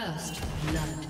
First blood.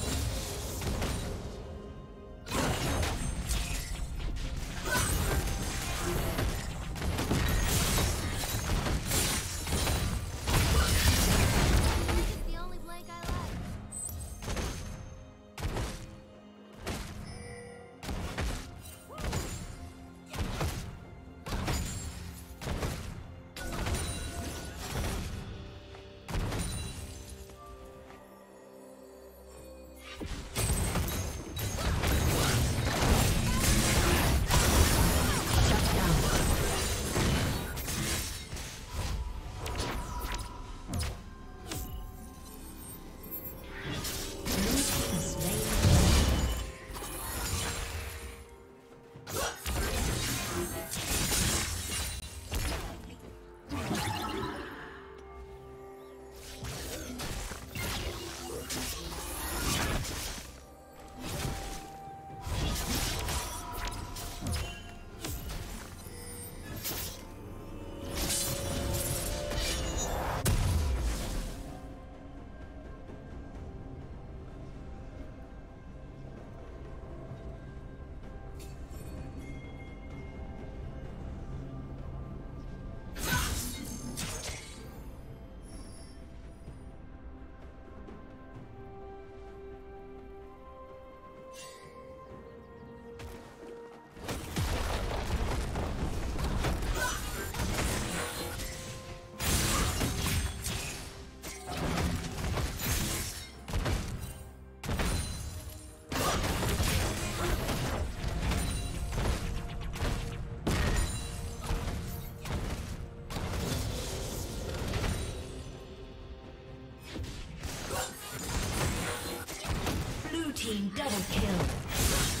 team double kill.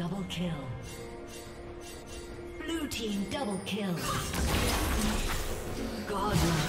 Double kill. Blue team double kill. Godlike.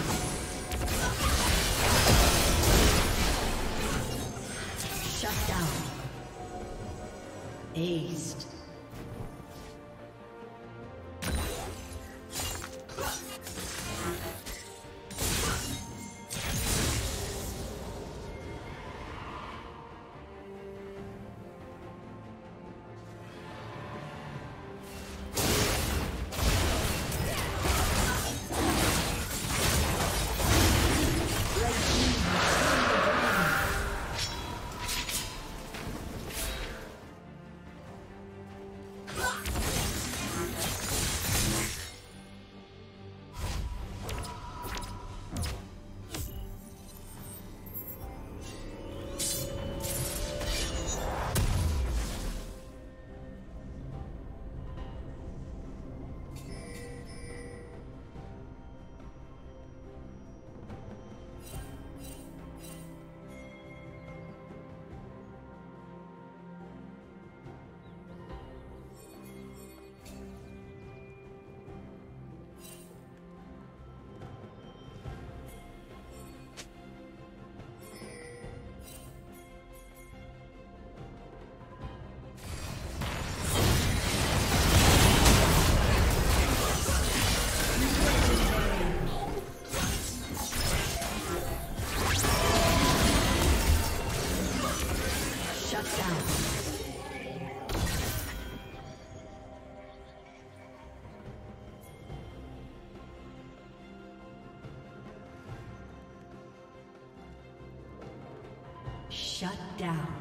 Shut down.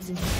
Team's